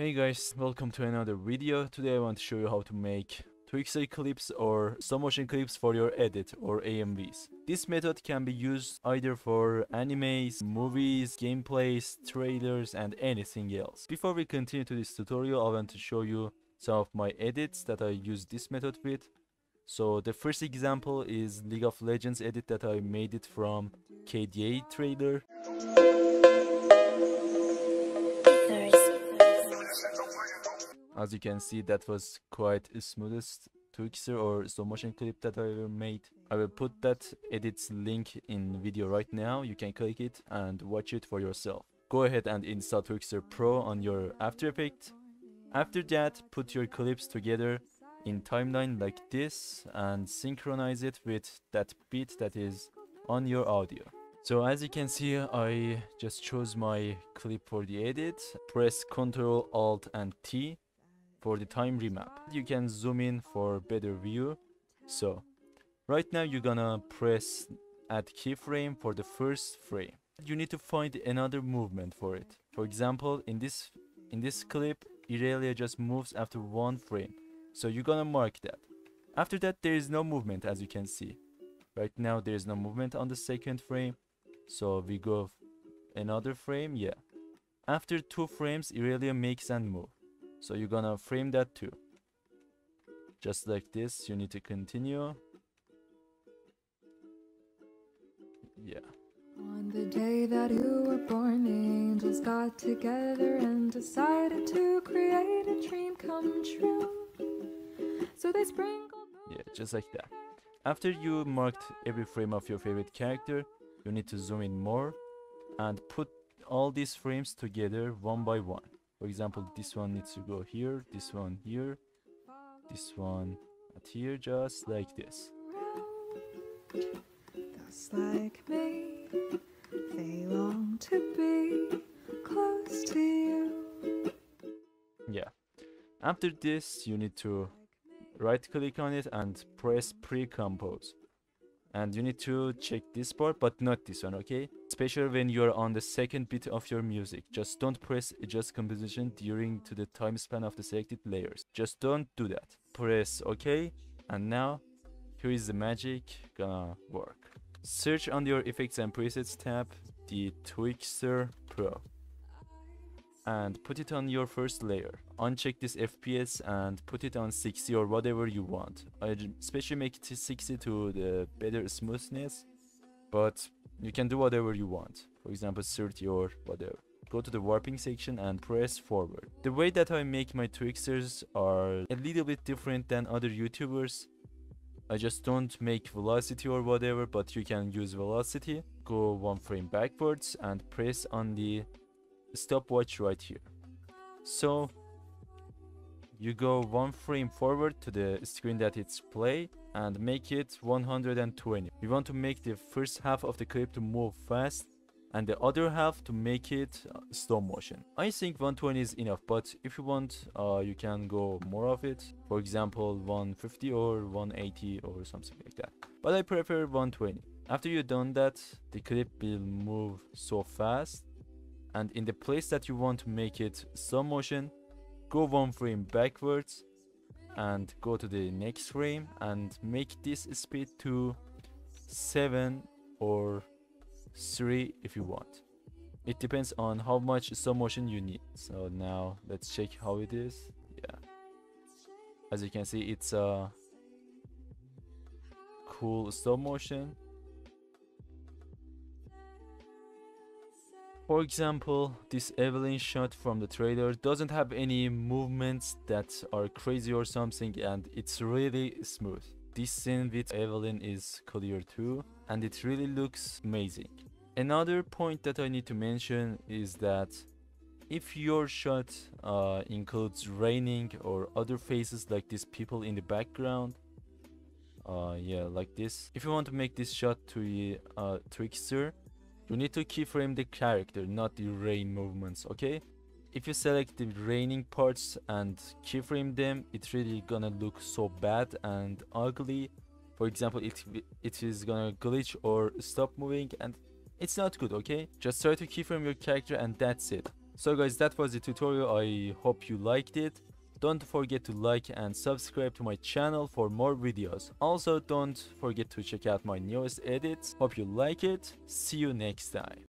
Hey guys, welcome to another video. Today I want to show you how to make Twixtor clips or stop motion clips for your edit or AMVs. This method can be used either for animes, movies, gameplays, trailers and anything else. Before we continue to this tutorial, I want to show you some of my edits that I use this method with. So the first example is League of Legends edit that I made it from KDA trailer. As you can see, that was quite the smoothest Twixtor or stop motion clip that I ever made. I will put that edits link in video right now. You can click it and watch it for yourself. Go ahead and install Twixtor Pro on your After Effects. After that, put your clips together in timeline like this and synchronize it with that beat that is on your audio. So as you can see, I just chose my clip for the edit. Press Ctrl Alt and T for the time remap. You can zoom in for better view. So right now you're gonna press add keyframe for the first frame. You need to find another movement for it. For example, in this in this clip, Irelia just moves after one frame. So you're gonna mark that. After that, there is no movement as you can see. Right now, there is no movement on the second frame. So we go another frame, yeah. After two frames, Irelia makes and move. So you're gonna frame that too. Just like this, you need to continue. Yeah. On the day that you were born, angels got together and decided to create a dream come true. So they sprinkled. Yeah, just like that. After you marked every frame of your favorite character, you need to zoom in more and put all these frames together one by one. For example, this one needs to go here, this one here, this one at here, just like this. Just like me, they long to be close to you. Yeah. After this, you need to right click on it and press pre-compose and you need to check this part but not this one okay? Especially when you're on the second bit of your music. Just don't press adjust composition during to the time span of the selected layers. Just don't do that. Press ok and now here is the magic gonna work. Search on your effects and presets tab the twixtor pro and put it on your first layer. Uncheck this FPS and put it on 60 or whatever you want. I especially make it 60 to the better smoothness, but you can do whatever you want. For example 30 or whatever. Go to the warping section and press forward. The way that I make my Twixtors are a little bit different than other YouTubers. I just don't make velocity or whatever, but you can use velocity. Go one frame backwards and press on the stopwatch right here. So you go one frame forward to the screen that it's play and make it 120. We want to make the first half of the clip to move fast and the other half to make it uh, slow motion. I think 120 is enough, but if you want, uh, you can go more of it. For example, 150 or 180 or something like that. But I prefer 120. After you've done that, the clip will move so fast and in the place that you want to make it slow motion go one frame backwards and go to the next frame and make this speed to 7 or 3 if you want. It depends on how much slow motion you need. So now let's check how it is. Yeah. As you can see it's a cool slow motion For example, this Evelynn shot from the trailer doesn't have any movements that are crazy or something and it's really smooth. This scene with Evelynn is clear too and it really looks amazing. Another point that I need to mention is that if your shot uh, includes raining or other faces like these people in the background, uh, yeah, like this. If you want to make this shot to a uh, Twixtor, you need to keyframe the character, not the rain movements, okay? If you select the raining parts and keyframe them, it's really gonna look so bad and ugly. For example, it, it is gonna glitch or stop moving and it's not good, okay? Just try to keyframe your character and that's it. So guys, that was the tutorial. I hope you liked it. Don't forget to like and subscribe to my channel for more videos. Also, don't forget to check out my newest edits. Hope you like it. See you next time.